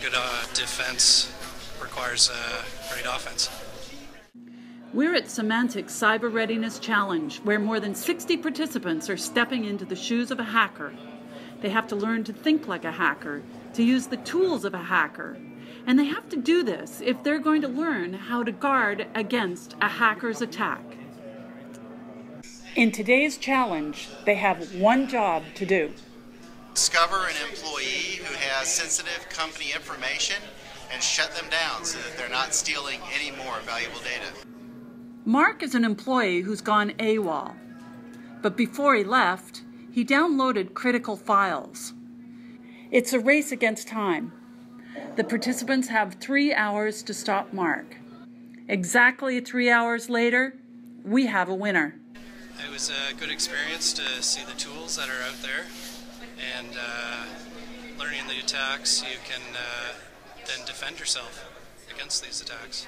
good uh, defense requires uh, great offense. We're at Symantec Cyber Readiness Challenge, where more than 60 participants are stepping into the shoes of a hacker. They have to learn to think like a hacker, to use the tools of a hacker. And they have to do this if they're going to learn how to guard against a hacker's attack. In today's challenge, they have one job to do. Discover an employee who has sensitive company information and shut them down so that they're not stealing any more valuable data. Mark is an employee who's gone AWOL. But before he left, he downloaded critical files. It's a race against time. The participants have three hours to stop Mark. Exactly three hours later, we have a winner. It was a good experience to see the tools that are out there and uh, learning the attacks. You can uh, then defend yourself against these attacks.